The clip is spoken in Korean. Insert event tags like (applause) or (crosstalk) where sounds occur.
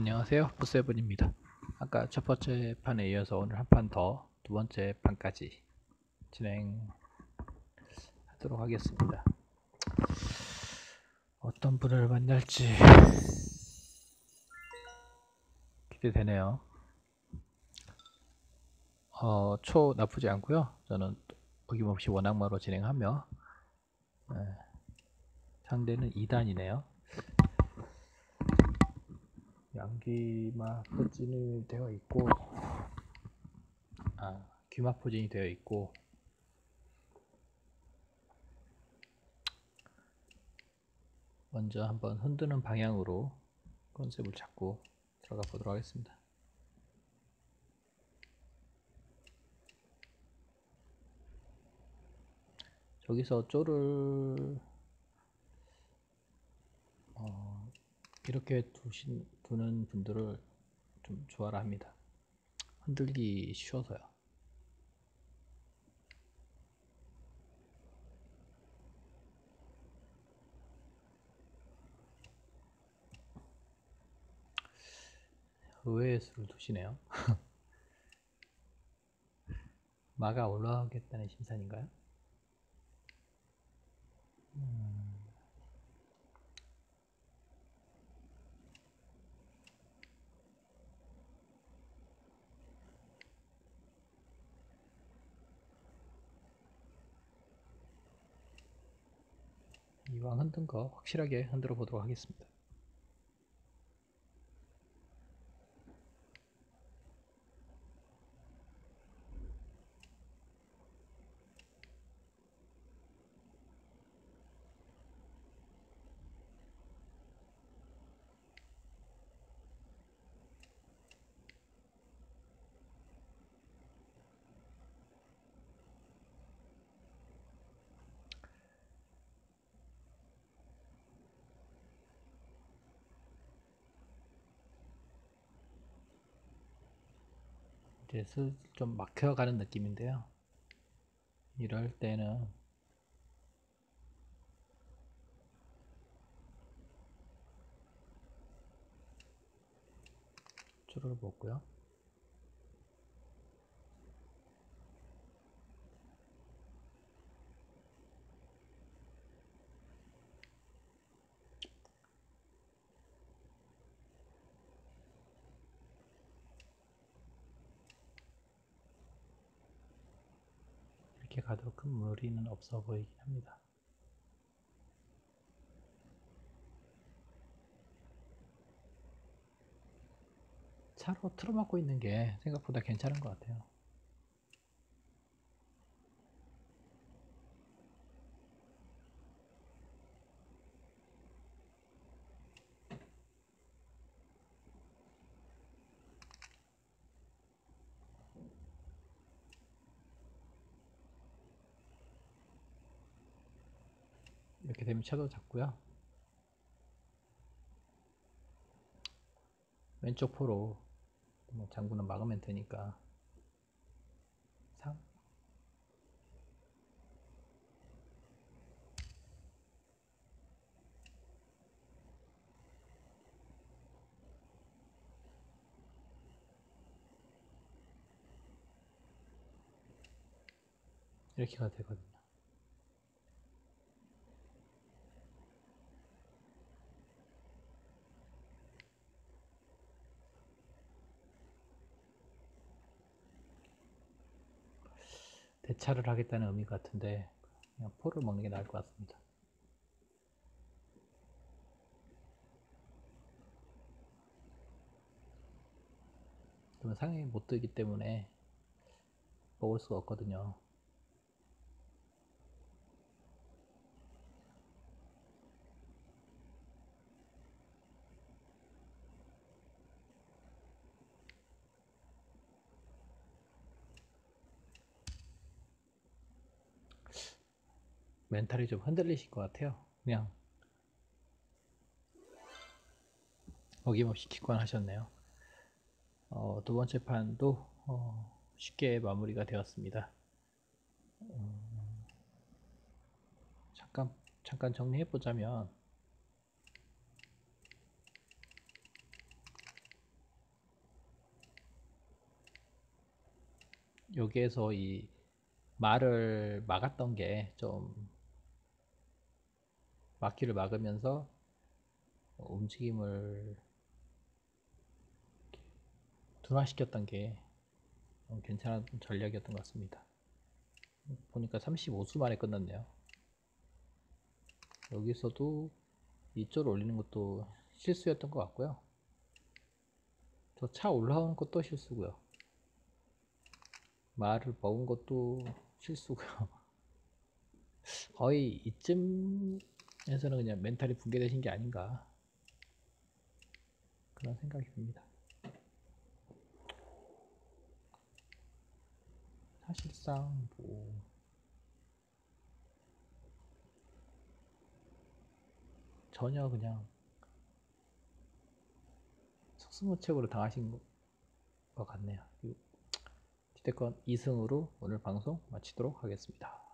안녕하세요. 부세븐입니다. 아까 첫 번째 판에 이어서 오늘 한 판 더 두 번째 판까지 진행하도록 하겠습니다. 어떤 분을 만날지 기대되네요. 어, 초 나쁘지 않고요. 저는 어김없이 원악마로 진행하며 네, 상대는 2단이네요 양귀마 포진이 되어 있고 아 귀마 포진이 되어 있고 먼저 한번 흔드는 방향으로 컨셉을 잡고 들어가 보도록 하겠습니다. 저기서 쪼를 이렇게 두신, 두는 분들을 좀 좋아라 합니다. 흔들기 쉬워서요. 의외의 수를 두시네요. (laughs) 마가 올라가겠다는 심산인가요? 음. 이왕 흔든 거 확실하게 흔들어 보도록 하겠습니다. 이제 슬좀 막혀가는 느낌인데요. 이럴 때는 줄을 먹고요. 이렇게 가도 큰 무리는 없어 보이긴 합니다. 차로 틀어막고 있는 게 생각보다 괜찮은 것 같아요. 되면 차도 잡고요. 왼쪽 포로 뭐 장구는 막으면 되니까 상 이렇게 가 되거든요. 대차를 하겠다는 의미 같은데 그냥 포를 먹는 게 나을 것 같습니다. 그러면 상에 못 들기 때문에 먹을 수가 없거든요. 멘탈이 좀 흔들리실 것 같아요. 그냥 어김없이 기권하셨네요. 어, 두 번째 판도 어, 쉽게 마무리가 되었습니다. 음, 잠깐 잠깐 정리해 보자면 여기에서 이 말을 막았던 게 좀 막기를 막으면서 움직임을 둔화시켰던 게 어, 괜찮은 전략이었던 것 같습니다. 보니까 35수 만에 끝났네요. 여기서도 이쪽을 올리는 것도 실수였던 것 같고요. 저 차 올라오는 것도 실수고요. 말을 먹은 것도 실수고요. (laughs) 거의 이쯤 에서는 그냥 멘탈이 붕괴되신 게 아닌가 그런 생각이 듭니다. 사실상 뭐 전혀 그냥 속수무책으로 당하신 것 같네요. 기대권 2승으로 오늘 방송 마치도록 하겠습니다.